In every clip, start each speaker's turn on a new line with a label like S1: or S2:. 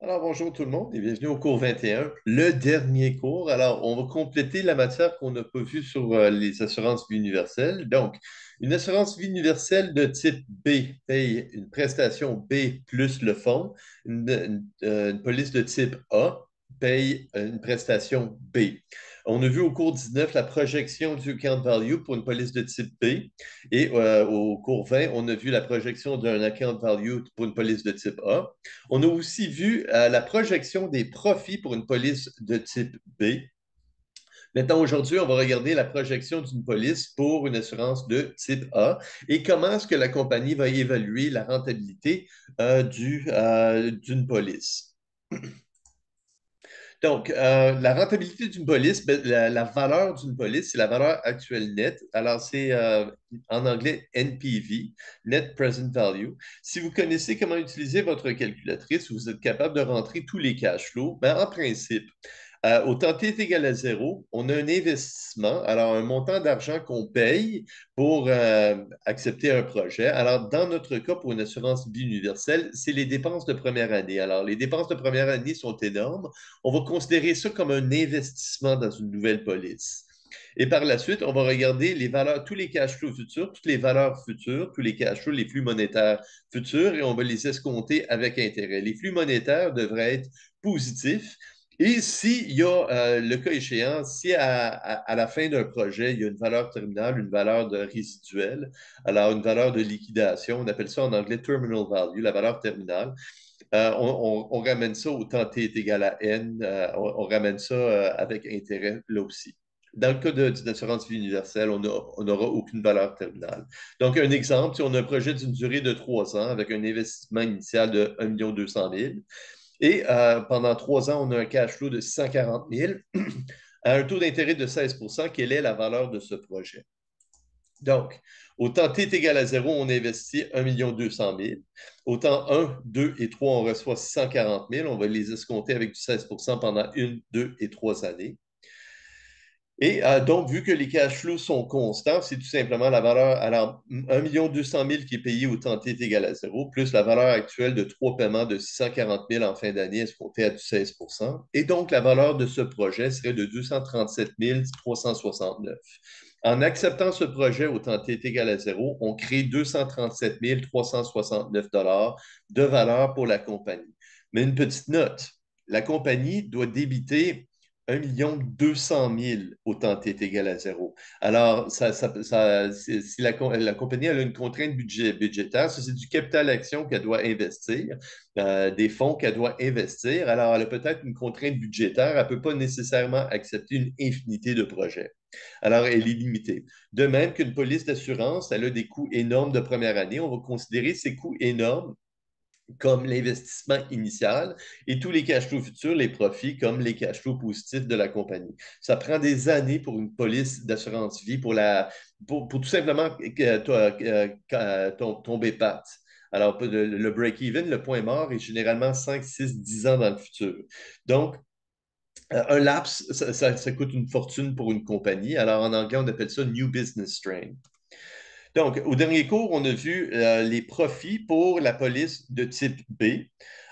S1: Alors, bonjour tout le monde et bienvenue au cours 21, le dernier cours. Alors, on va compléter la matière qu'on n'a pas vue sur euh, les assurances vie universelles. Donc, une assurance vie universelle de type B paye une prestation B plus le fonds. Une, euh, une police de type A paye une prestation B. On a vu au cours 19 la projection du account value pour une police de type B et euh, au cours 20, on a vu la projection d'un account value pour une police de type A. On a aussi vu euh, la projection des profits pour une police de type B. Maintenant, aujourd'hui, on va regarder la projection d'une police pour une assurance de type A et comment est-ce que la compagnie va évaluer la rentabilité euh, d'une police. Donc, euh, la rentabilité d'une police, ben, la, valeur d'une police, c'est la valeur actuelle nette. Alors, c'est euh, en anglais NPV, Net Present Value. Si vous connaissez comment utiliser votre calculatrice, vous êtes capable de rentrer tous les cash flows. Ben, en principe, euh, au temps t est égal à zéro, on a un investissement, alors un montant d'argent qu'on paye pour euh, accepter un projet. Alors, dans notre cas, pour une assurance vie universelle, c'est les dépenses de première année. Alors, les dépenses de première année sont énormes. On va considérer ça comme un investissement dans une nouvelle police. Et par la suite, on va regarder les valeurs, tous les cash flows futurs, toutes les valeurs futures, tous les cash flows, les flux monétaires futurs, et on va les escompter avec intérêt. Les flux monétaires devraient être positifs et s'il y a euh, le cas échéant, si à, la fin d'un projet, il y a une valeur terminale, une valeur de résiduelle, alors une valeur de liquidation, on appelle ça en anglais terminal value, la valeur terminale, euh, on, ramène ça au temps t est égal à n, euh, on, on, ramène ça avec intérêt là aussi. Dans le cas d'une assurance vie universelle, on n'aura aucune valeur terminale. Donc, un exemple, si on a un projet d'une durée de trois ans avec un investissement initial de 1 200 000, et euh, pendant trois ans, on a un cash flow de 640 000 à un taux d'intérêt de 16% Quelle est la valeur de ce projet? Donc, au temps t est égal à 0, on investit 1 200 000. Au temps 1, 2 et 3, on reçoit 640 000. On va les escompter avec du 16% pendant une, deux et trois années. Et euh, donc, vu que les cash flows sont constants, c'est tout simplement la valeur, alors 1 200 000 qui est payé au temps T est égal à 0, plus la valeur actuelle de trois paiements de 640 000 en fin d'année escompté à du 16% Et donc, la valeur de ce projet serait de 237 369. En acceptant ce projet au temps T est égal à 0, on crée 237 369 de valeur pour la compagnie. Mais une petite note, la compagnie doit débiter 1 200 000 au temps t est égal à zéro. Alors, si la, compagnie a une contrainte budgétaire, c'est du capital action qu'elle doit investir, euh, des fonds qu'elle doit investir. Alors, elle a peut-être une contrainte budgétaire, elle ne peut pas nécessairement accepter une infinité de projets. Alors, elle est limitée. De même qu'une police d'assurance, elle a des coûts énormes de première année. On va considérer ces coûts énormes comme l'investissement initial et tous les cash flows futurs, les profits, comme les cash flows positifs de la compagnie. Ça prend des années pour une police d'assurance vie pour, la, pour, tout simplement tomber patte. Alors, le, break-even, le point mort, est généralement 5, 6, 10 ans dans le futur. Donc, euh, un laps, ça, ça, coûte une fortune pour une compagnie. Alors, en anglais, on appelle ça New Business Strain. Donc, au dernier cours, on a vu euh, les profits pour la police de type B.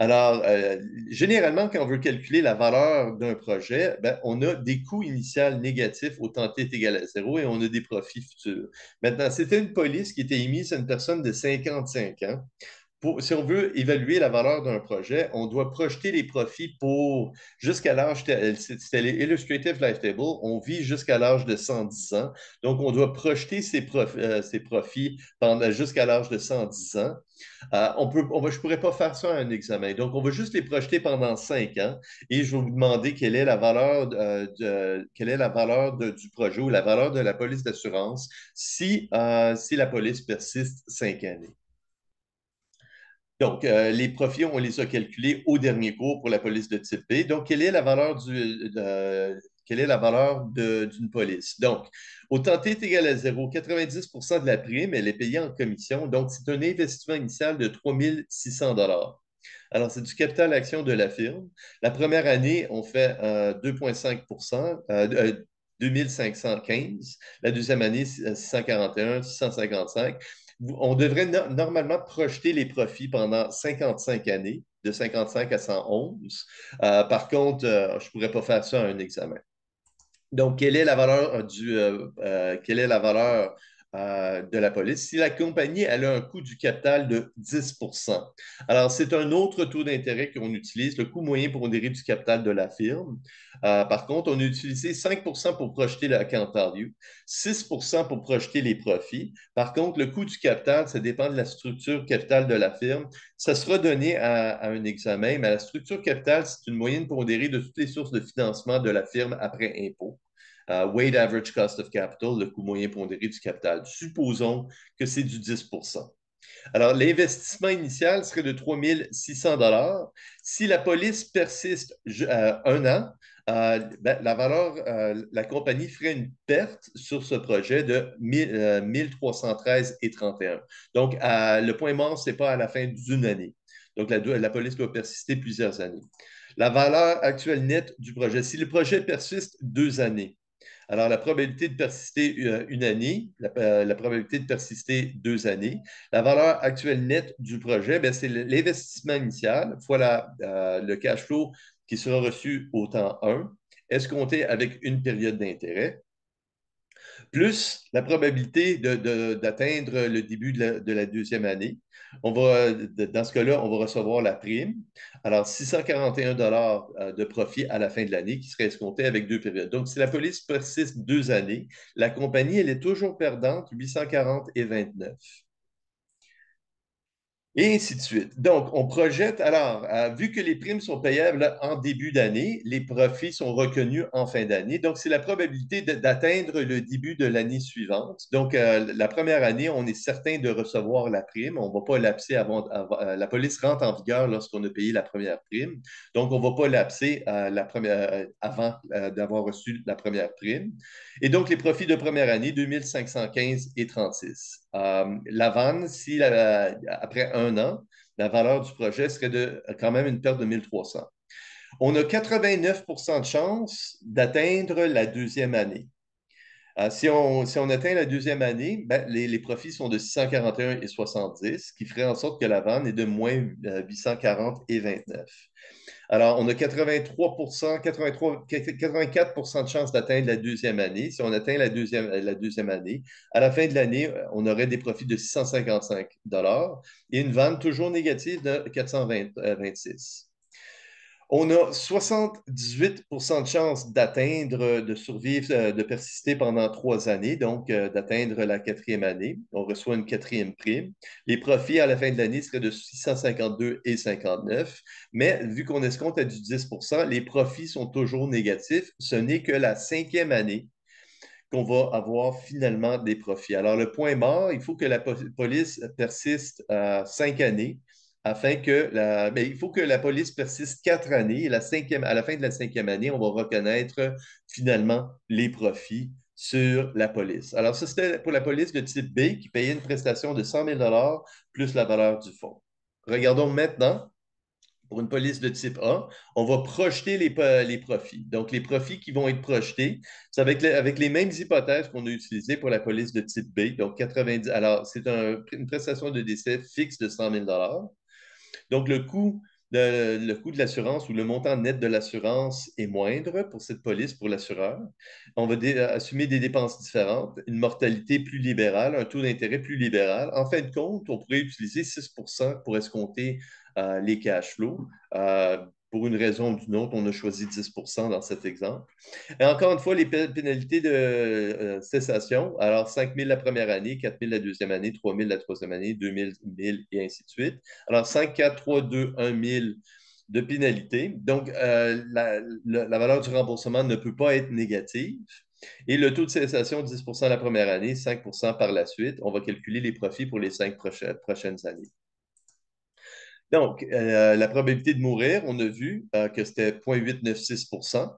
S1: Alors, euh, généralement, quand on veut calculer la valeur d'un projet, ben, on a des coûts initiaux négatifs au temps t est égal à zéro et on a des profits futurs. Maintenant, c'était une police qui était émise à une personne de 55 ans si on veut évaluer la valeur d'un projet, on doit projeter les profits pour jusqu'à l'âge, c'était les Illustrative Life Table, on vit jusqu'à l'âge de 110 ans. Donc, on doit projeter ces, euh, profits jusqu'à l'âge de 110 ans. Euh, on peut, je ne pourrais pas faire ça à un examen. Donc, on va juste les projeter pendant 5 ans et je vais vous demander quelle est la valeur, euh, quelle est la valeur du projet ou la valeur de la police d'assurance si, si la police persiste 5 années. Donc, euh, les profits, on les a calculés au dernier cours pour la police de type B. Donc, quelle est la valeur d'une police? Donc, au T est égal à 0, 90% de la prime, elle est payée en commission. Donc, c'est un investissement initial de 3 600 alors, c'est du capital action de la firme. La première année, on fait 2,5% euh, 2515. La deuxième année, 641, 655 on devrait normalement projeter les profits pendant 55 années. de 55 à 111. Euh, par contre, je ne pourrais pas faire ça à un examen. Donc, quelle est la valeur du, quelle est la valeur euh, de la police si la compagnie a un coût du capital de 10% Alors, c'est un autre taux d'intérêt qu'on utilise, le coût moyen pour pondéré du capital de la firme. Euh, par contre, on a utilisé 5% pour projeter la account value, 6% pour projeter les profits. Par contre, le coût du capital, ça dépend de la structure capitale de la firme. Ça sera donné à, à un examen, mais la structure capitale, c'est une moyenne pondérée de toutes les sources de financement de la firme après impôt. Euh, weight average cost of capital, le coût moyen pondéré du capital. Supposons que c'est du 10% alors, l'investissement initial serait de 3 600 Si la police persiste euh, un an, euh, ben, la valeur, la compagnie ferait une perte sur ce projet de 1313,31. Donc, le point mort, ce n'est pas à la fin d'une année. Donc, la, la, police doit persister plusieurs années. La valeur actuelle nette du projet, si le projet persiste deux années, alors, la probabilité de persister euh, une année, euh, la, probabilité de persister deux années. La valeur actuelle nette du projet, ben, c'est l'investissement initial fois euh, le cash flow qui sera reçu au temps 1, escompté avec une période d'intérêt? Plus la probabilité d'atteindre le début de la, deuxième année. On va, dans ce cas-là, on va recevoir la prime. Alors, 641 dollars euh, de profit à la fin de l'année qui serait escompté avec deux périodes. Donc, si la police persiste deux années, la compagnie, elle est toujours perdante, 840 et 29 et ainsi de suite. Donc, on projette, alors, euh, vu que les primes sont payables en début d'année, les profits sont reconnus en fin d'année. Donc, c'est la probabilité d'atteindre le début de l'année suivante. Donc, euh, la première année, on est certain de recevoir la prime. On ne va pas lapser avant, euh, la police rentre en vigueur lorsqu'on a payé la première prime. Donc, on ne va pas lapser la première, avant d'avoir reçu la première prime. Et donc, les profits de première année, 2515 et 36. la vanne, si après un la valeur du projet serait de quand même une perte de 1300. On a 89% de chance d'atteindre la deuxième année. Euh, si, on, atteint la deuxième année, ben, les, profits sont de 641 et 70, ce qui ferait en sorte que la vente est de moins 840 euh, et 29. Alors, on a 83 83, 84% de chance d'atteindre la deuxième année. Si on atteint la deuxième, la deuxième année, à la fin de l'année, on aurait des profits de 655 et une vente toujours négative de 426. On a 78% de chances d'atteindre, de survivre, euh, de persister pendant trois années, donc euh, d'atteindre la quatrième année. On reçoit une quatrième prime. Les profits à la fin de l'année seraient de 652 et 59, mais vu qu'on escompte à du 10% les profits sont toujours négatifs. Ce n'est que la cinquième année qu'on va avoir finalement des profits. Alors, le point mort, il faut que la police persiste à cinq années afin que la, ben, il faut que la police persiste quatre années et la cinquième, à la fin de la cinquième année, on va reconnaître finalement les profits sur la police. Alors, ça, c'était pour la police de type B qui payait une prestation de 100 000 plus la valeur du fonds. Regardons maintenant pour une police de type A, on va projeter les, profits. Donc, les profits qui vont être projetés, c'est avec, avec, les mêmes hypothèses qu'on a utilisées pour la police de type B. Donc, 90. Alors, c'est une prestation de décès fixe de 100 000 donc, le coût de, l'assurance ou le montant net de l'assurance est moindre pour cette police, pour l'assureur. On va assumer des dépenses différentes, une mortalité plus libérale, un taux d'intérêt plus libéral. En fin de compte, on pourrait utiliser 6% pour escompter euh, les cash flows. Euh, pour une raison ou d'une autre, on a choisi 10% dans cet exemple. Et encore une fois, les pénalités de euh, cessation. Alors, 5 000 la première année, 4 000 la deuxième année, 3 000 la troisième année, 2 000, 1 000 et ainsi de suite. Alors, 5, 4, 3, 2, 1 000 de pénalité. Donc, euh, la, valeur du remboursement ne peut pas être négative. Et le taux de cessation, 10% la première année, 5% par la suite. On va calculer les profits pour les cinq prochaines années. Donc, euh, la probabilité de mourir, on a vu euh, que c'était 0,896%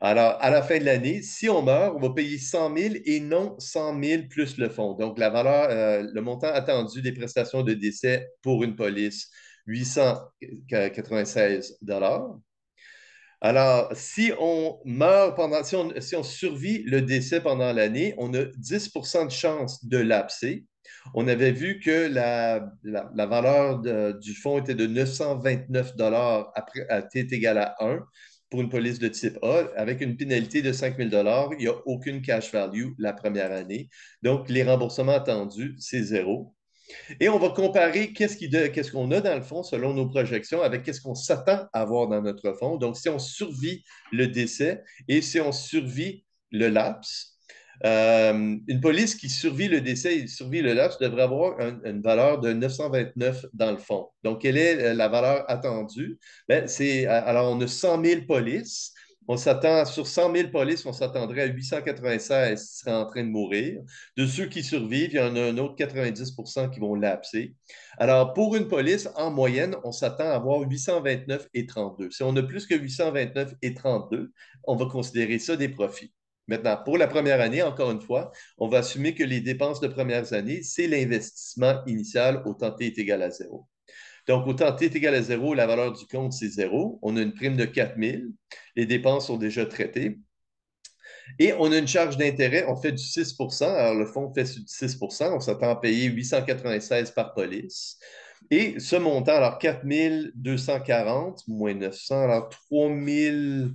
S1: Alors, à la fin de l'année, si on meurt, on va payer 100 000 et non 100 000 plus le fonds. Donc, la valeur, euh, le montant attendu des prestations de décès pour une police, 896 alors, si on meurt pendant, si on, survit le décès pendant l'année, on a 10% de chance de lapser. On avait vu que la, valeur du fonds était de 929 après, à t égal à 1 pour une police de type A, avec une pénalité de 5 000 Il n'y a aucune cash value la première année. Donc, les remboursements attendus, c'est zéro. Et on va comparer qu'est-ce qu'on a dans le fond selon nos projections avec qu'est-ce qu'on s'attend à avoir dans notre fonds. Donc, si on survit le décès et si on survit le lapse, euh, une police qui survit le décès survit le lapse devrait avoir une valeur de 929 dans le fond. Donc, quelle est euh, la valeur attendue? Ben, c'est, euh, alors, on a 100 000 polices. On s'attend, sur 100 000 polices, on s'attendrait à 896 qui seraient en train de mourir. De ceux qui survivent, il y en a un autre 90% qui vont lapser. Alors, pour une police, en moyenne, on s'attend à avoir 829 et 32. Si on a plus que 829 et 32, on va considérer ça des profits. Maintenant, pour la première année, encore une fois, on va assumer que les dépenses de premières années, c'est l'investissement initial au temps t est égal à zéro. Donc, au temps t est égal à zéro, la valeur du compte, c'est zéro. On a une prime de 4 000. Les dépenses sont déjà traitées. Et on a une charge d'intérêt, on fait du 6% Alors, le fonds fait du 6% On s'attend à payer 896 par police. Et ce montant, alors 4 240 moins 900, alors 3 000.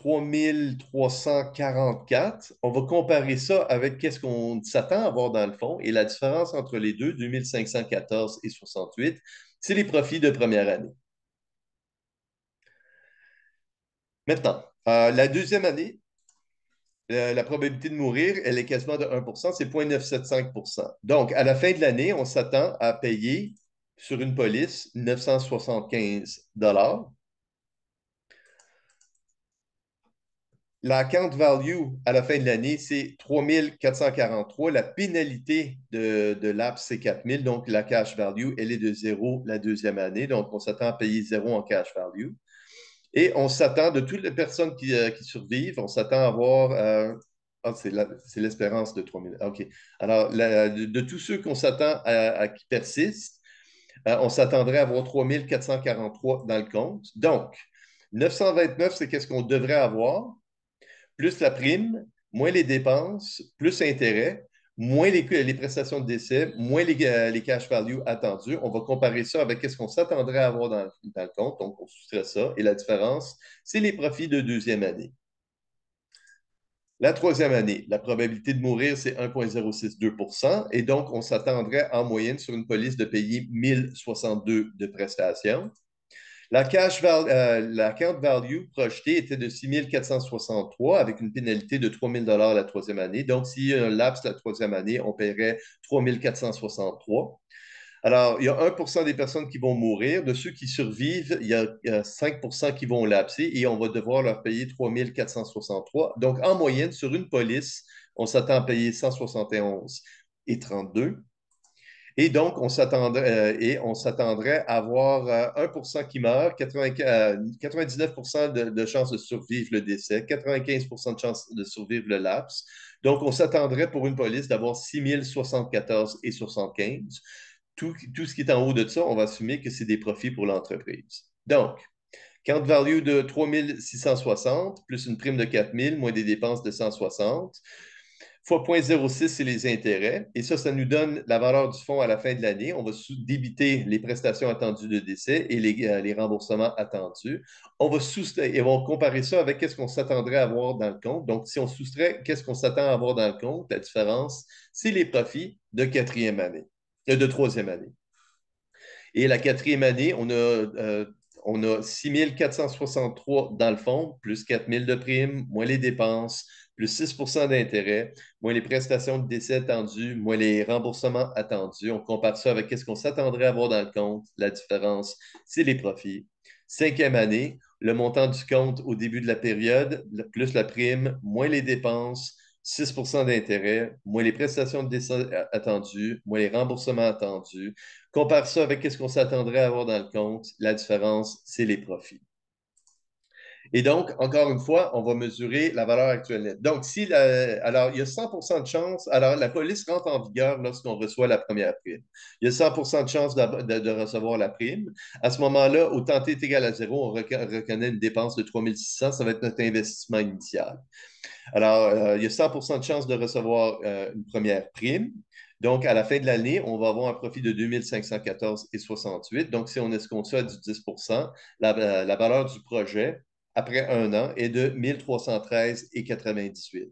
S1: 3344. On va comparer ça avec qu'est-ce qu'on s'attend à avoir dans le fond. Et la différence entre les deux, 2514 et 68, c'est les profits de première année. Maintenant, euh, la deuxième année, euh, la probabilité de mourir, elle est quasiment de 1% c'est 0,975% Donc, à la fin de l'année, on s'attend à payer sur une police 975 La count value à la fin de l'année, c'est 3443. La pénalité de, de l'APS, c'est 4000. Donc, la cash value, elle est de zéro la deuxième année. Donc, on s'attend à payer zéro en cash value. Et on s'attend, de toutes les personnes qui, euh, survivent, on s'attend à avoir. Euh, ah, c'est l'espérance de 3000. OK. Alors, de, tous ceux qu'on s'attend à, qui persistent, euh, on s'attendrait à avoir 3443 dans le compte. Donc, 929, c'est qu'est-ce qu'on devrait avoir plus la prime, moins les dépenses, plus intérêt, moins les, prestations de décès, moins les, euh, les, cash value attendus. On va comparer ça avec ce qu'on s'attendrait à avoir dans, le compte. Donc, on soustrait ça. Et la différence, c'est les profits de deuxième année. La troisième année, la probabilité de mourir, c'est 1,062% Et donc, on s'attendrait en moyenne sur une police de payer 1062 de prestations. La cash euh, la value projetée était de 6 463 avec une pénalité de 3 000 la troisième année. Donc, s'il y a un laps la troisième année, on paierait 3 463. Alors, il y a 1% des personnes qui vont mourir. De ceux qui survivent, il y a, 5% qui vont lapser et on va devoir leur payer 3 463. Donc, en moyenne, sur une police, on s'attend à payer 171 et 32. Et donc, on s'attendrait, euh, on s'attendrait à avoir 1% euh, qui meurt, 99 euh, de, de chances de survivre le décès, 95% de chances de survivre le lapse. Donc, on s'attendrait pour une police d'avoir 6 074 et 75. Tout, tout, ce qui est en haut de ça, on va assumer que c'est des profits pour l'entreprise. Donc, count value de 3 660 plus une prime de 4 000 moins des dépenses de 160 fois 0.06, c'est les intérêts. Et ça, ça nous donne la valeur du fonds à la fin de l'année. On va débiter les prestations attendues de décès et les, euh, remboursements attendus. On va soustraire et on va comparer ça avec ce qu'on s'attendrait à avoir dans le compte. Donc, si on soustrait qu'est-ce qu'on s'attend à avoir dans le compte, la différence, c'est les profits de quatrième année, euh, de troisième année. Et la quatrième année, on a, euh, on a 6 463 dans le fonds, plus 4 000 de primes, moins les dépenses, plus 6% d'intérêt, moins les prestations de décès attendues, moins les remboursements attendus. On compare ça avec ce qu'on s'attendrait à avoir dans le compte. La différence, c'est les profits. Cinquième année, le montant du compte au début de la période, plus la prime, moins les dépenses, 6% d'intérêt, moins les prestations de décès attendues, moins les remboursements attendus. Compare ça avec ce qu'on s'attendrait à avoir dans le compte. La différence, c'est les profits. Et donc, encore une fois, on va mesurer la valeur actuelle nette. Donc, si alors, il y a 100% de chance, alors la police rentre en vigueur lorsqu'on reçoit la première prime. Il y a 100% de chance de, recevoir la prime. À ce moment-là, au temps t est égal à zéro, on reconnaît une dépense de 3600, ça va être notre investissement initial. Alors, euh, il y a 100% de chance de recevoir euh, une première prime. Donc, à la fin de l'année, on va avoir un profit de 2514,68. Donc, si on escompte ça à du 10 la, la valeur du projet après un an est de 1313,98.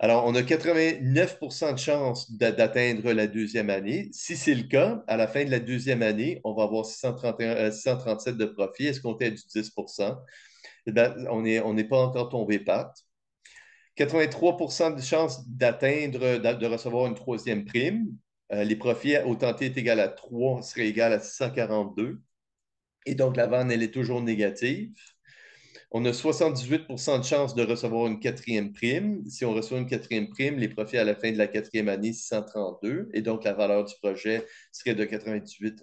S1: Alors, on a 89% de chances d'atteindre la deuxième année. Si c'est le cas, à la fin de la deuxième année, on va avoir 637 de profit. Est-ce qu'on est du 10 eh On n'est pas encore tombé patte. 83% de chances d'atteindre, de, recevoir une troisième prime. Euh, les profits au tenté est égal à 3 serait égal à 642. Et donc, la vente, elle est toujours négative. On a 78% de chances de recevoir une quatrième prime. Si on reçoit une quatrième prime, les profits à la fin de la quatrième année, 632. Et donc, la valeur du projet serait de 98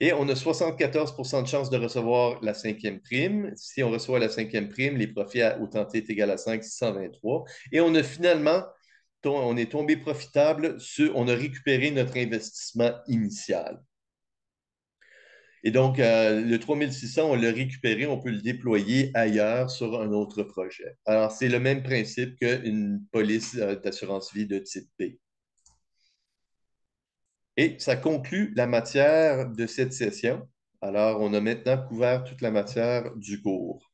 S1: et on a 74% de chances de recevoir la cinquième prime. Si on reçoit la cinquième prime, les profits au tenté est égal à 5, 623. Et on a finalement, on est tombé profitable, on a récupéré notre investissement initial. Et donc, euh, le 3600, on l'a récupéré, on peut le déployer ailleurs sur un autre projet. Alors, c'est le même principe qu'une police euh, d'assurance vie de type B. Et ça conclut la matière de cette session. Alors, on a maintenant couvert toute la matière du cours.